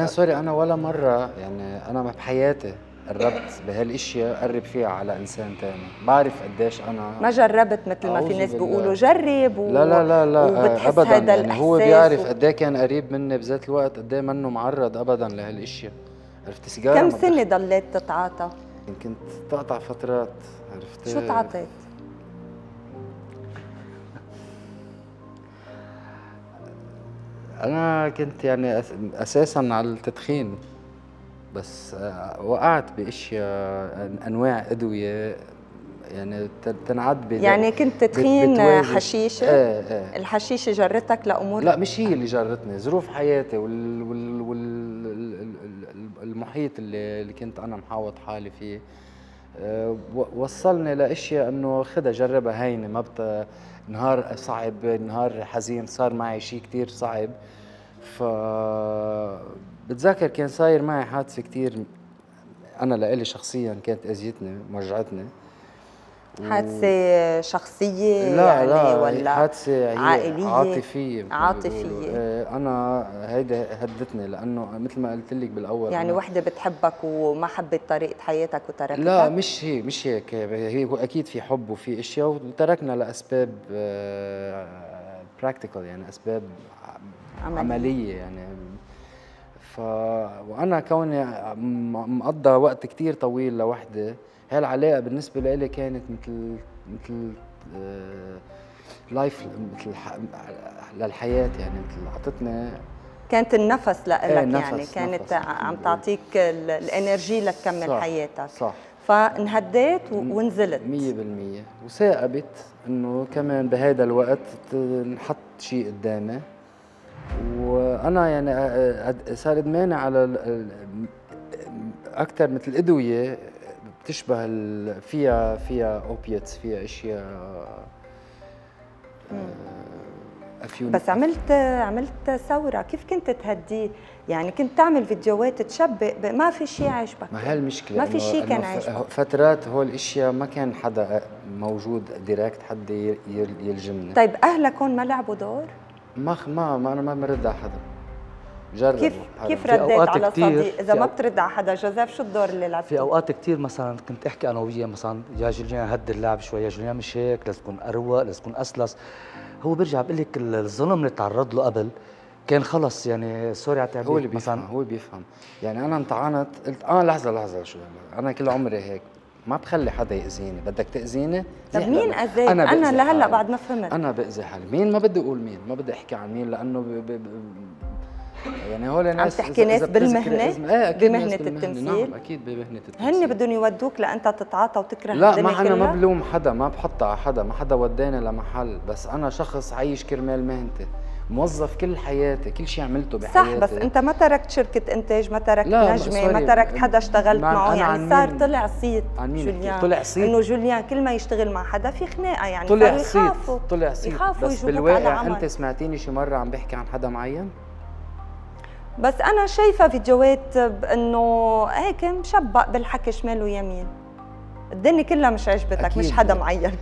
أنا سوري أنا ولا مرة يعني أنا بحياتي قربت بهالإشياء قرب فيها على إنسان ثاني بعرف قديش أنا ما جربت مثل ما في ناس بيقولوا جرب و... لا لا لا لا وبتحس ابدا. هذا يعني هو بيعرف و... قد كان قريب مني بذات الوقت قد منه معرض ابدا لهالإشياء. عرفت سيجارة؟ كم سنة ضليت تتعاطى؟ كنت تقطع فترات عرفت؟ شو تعاطيت؟ أنا كنت يعني أساسا على التدخين بس وقعت بأشياء أنواع أدوية يعني تنعد يعني كنت تدخين حشيشة؟ إيه إيه. الحشيشة جرتك لأمور؟ لا مش هي اللي جرتني ظروف حياتي وال وال والمحيط اللي, اللي كنت أنا محاوط حالي فيه. وصلني لإشياء إنه خدها جربها هينة ما بت نهار صعب نهار حزين صار معي شيء كثير صعب. ف بتذكر كان صاير معي حادثة كثير أنا لإلي شخصيا كانت أذيتني وجعتني حادثة شخصية لا يعني لا ولا حادثة عائلية؟ عاطفية عاطفية. أنا هيدا هدتني لأنه مثل ما قلت لك بالأول يعني وحدة بتحبك وما حبت طريقة حياتك وتركتك لا مش هي مش هيك. هي أكيد في حب وفي أشياء وتركنا لأسباب practical يعني أسباب عملية, عملية يعني ف وأنا كوني مقضى وقت كتير طويل لوحدي هاي العلاقه بالنسبة لي كانت مثل مثل life مثل للحياة يعني مثل أعطتني كانت النفس لك إيه يعني كانت نفس عم تعطيك ال energy لتكمل صح حياتك. صح. فانهديت ونزلت. 100% وثاقبت إنه كمان بهذا الوقت نحط شيء قدامي. وأنا يعني صار ادماني على أكثر مثل ادويه بتشبه فيها فيها اوبيتس فيها أشياء أفيون بس عملت عملت ثورة. كيف كنت تهديه يعني كنت تعمل فيديوهات تشبه؟ ما في شيء عجبك ما هالمشكله ما في شيء كان عجبك فترات هول الاشياء ما كان حدا موجود direct حدا يلجمني طيب أهلك هون ما لعبوا دور؟ ما ما, ما أنا ما برد على حدا. جرب كيف كيف رديت على صديق؟ إذا ما بترد على حدا جوزيف شو الدور اللي لعبته في أوقات كثير مثلا كنت أحكي أنا وياه مثلا يا جوليان هد اللعب شوي يا جوليان مش هيك لازم تكون أروق لازم تكون أسلس. هو بيرجع بيقول لك الظلم اللي تعرض له قبل كان خلص يعني سوري على التعبير هو اللي بيفهم مثلا هو بيفهم. يعني أنا انطعنت قلت آه لحظة لحظة شو أنا كل عمري هيك. ما بخلي حدا يأذيني بدك تأذيني؟ طب مين أذاك؟ أنا, أنا لهلا بعد ما فهمت. أنا بأذي حالي. مين ما بدي أقول مين ما بدي أحكي عن مين لأنه ب... ب... ب... يعني هول ناس عم تحكي ناس بالمهنة؟ إيه أكيد بمهنة بالمهنة. التمثيل؟ نعم أكيد بمهنة التمثيل. هن بدهم يودوك لأنت تتعاطى وتكره لا ما أنا ما بلوم حدا ما بحط على حدا ما حدا وداني لمحل. بس أنا شخص عايش كرمال مهنتي. موظف كل حياتي كل شيء عملته بحياتي صح بس أنت ما تركت شركة إنتاج ما تركت نجمة ما تركت حدا اشتغلت معه. يعني صار طلع صيت جوليان. طلع صيت. إنه جوليان كل ما يشتغل مع حدا في خناقة يعني طلع صيت طلع صيت. يخافوا بس بالواقع أنت سمعتيني شي مرة عم بحكي عن حدا معين؟ بس أنا شايفة فيديوهات انه هيك مشبق بالحكي شمال ويمين. الدنيا كلها مش عجبتك مش حدا معين